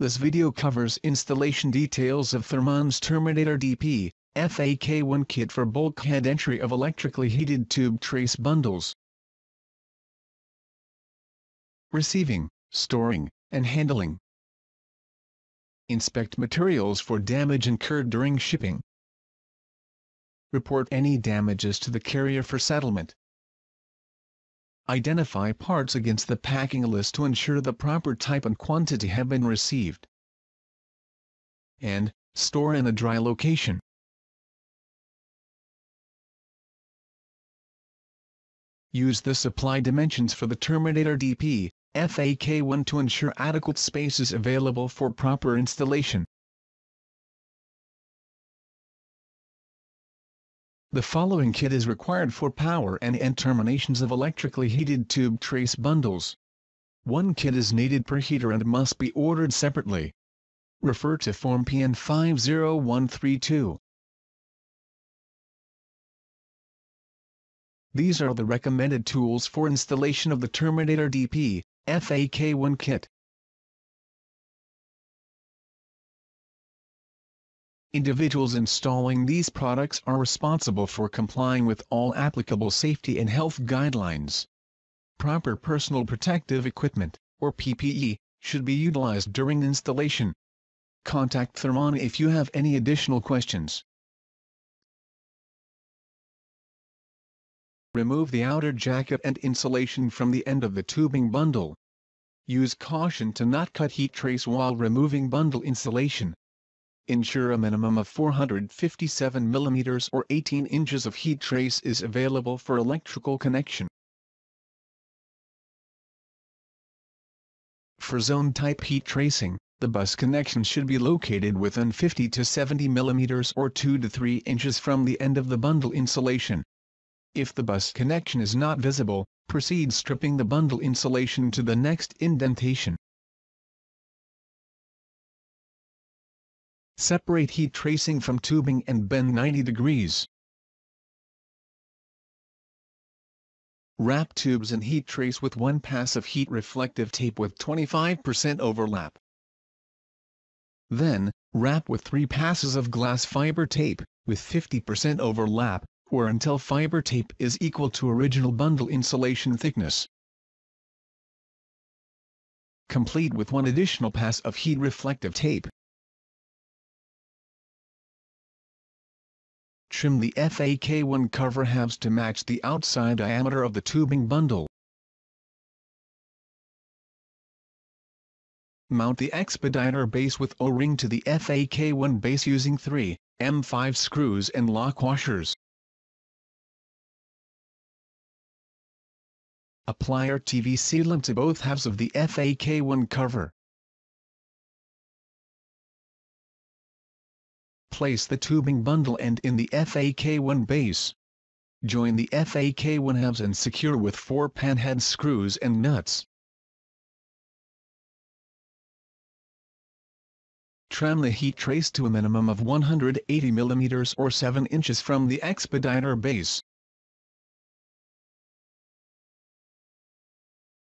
This video covers installation details of Thermon's Terminator DP, FAK1 kit for bulkhead entry of electrically heated tube trace bundles. Receiving, storing, and handling. Inspect materials for damage incurred during shipping. Report any damages to the carrier for settlement. Identify parts against the packing list to ensure the proper type and quantity have been received. And, store in a dry location. Use the supply dimensions for the Terminator DP, FAK1 to ensure adequate space is available for proper installation. The following kit is required for power and end terminations of electrically heated tube trace bundles. One kit is needed per heater and must be ordered separately. Refer to Form PN 50132. These are the recommended tools for installation of the Terminator DP, FAK1 kit. Individuals installing these products are responsible for complying with all applicable safety and health guidelines. Proper personal protective equipment, or PPE, should be utilized during installation. Contact Thermon if you have any additional questions. Remove the outer jacket and insulation from the end of the tubing bundle. Use caution to not cut heat trace while removing bundle insulation ensure a minimum of 457 mm or 18 inches of heat trace is available for electrical connection. For zone-type heat tracing, the bus connection should be located within 50 to 70 mm or 2 to 3 inches from the end of the bundle insulation. If the bus connection is not visible, proceed stripping the bundle insulation to the next indentation. Separate heat tracing from tubing and bend 90 degrees. Wrap tubes and heat trace with one pass of heat reflective tape with 25% overlap. Then, wrap with three passes of glass fiber tape, with 50% overlap, or until fiber tape is equal to original bundle insulation thickness. Complete with one additional pass of heat reflective tape. Trim the FAK1 cover halves to match the outside diameter of the tubing bundle. Mount the expediter base with O-ring to the FAK1 base using 3 M5 screws and lock washers. Apply RTV sealant to both halves of the FAK1 cover. Place the tubing bundle end in the FAK1 base. Join the FAK1 halves and secure with four panhead screws and nuts. Trim the heat trace to a minimum of 180 mm or 7 inches from the expediter base.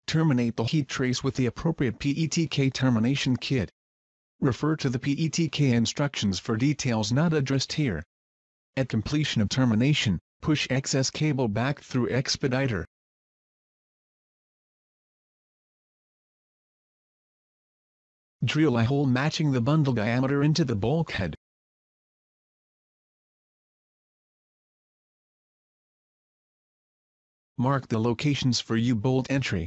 Terminate the heat trace with the appropriate PETK termination kit. Refer to the PETK instructions for details not addressed here. At completion of termination, push excess cable back through expediter. Drill a hole matching the bundle diameter into the bulkhead. Mark the locations for U-bolt entry.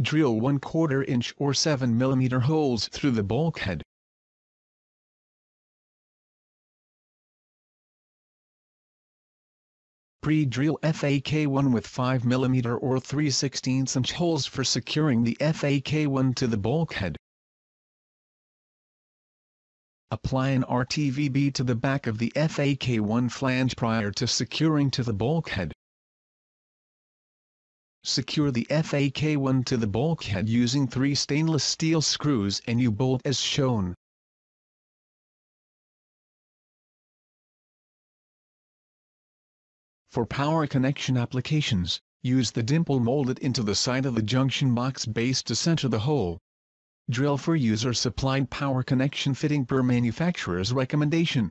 Drill 1 quarter inch or 7 mm holes through the bulkhead. Pre-drill FAK1 with 5 mm or 3 16 inch holes for securing the FAK1 to the bulkhead. Apply an RTV bead to the back of the FAK1 flange prior to securing to the bulkhead. Secure the FAK1 to the bulkhead using three stainless steel screws and U-bolt as shown. For power connection applications, Use the dimple molded into the side of the junction box base to center the hole. Drill for user-supplied power connection fitting per manufacturer's recommendation.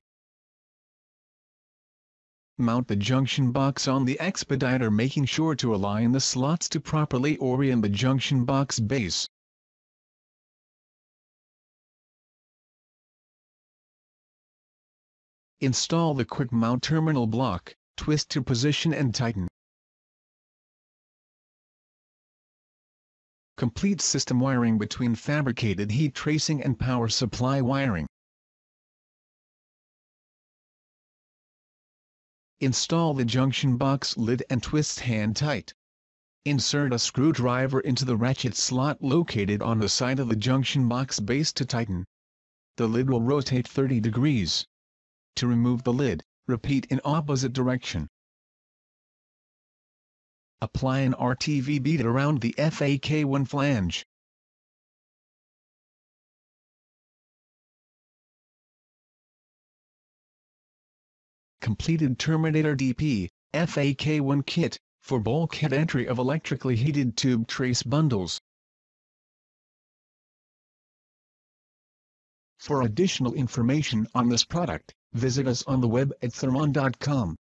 Mount the junction box on the expediter making sure to align the slots to properly orient the junction box base. Install the quick mount terminal block, twist to position and tighten. Complete system wiring between fabricated heat tracing and power supply wiring. Install the junction box lid and twist hand tight. Insert a screwdriver into the ratchet slot located on the side of the junction box base to tighten. The lid will rotate 30 degrees. To remove the lid, repeat in opposite direction. Apply an RTV bead around the FAK1 flange. Completed Terminator DP, FAK1 kit, for bulkhead entry of electrically heated tube trace bundles. For additional information on this product, visit us on the web at thermon.com.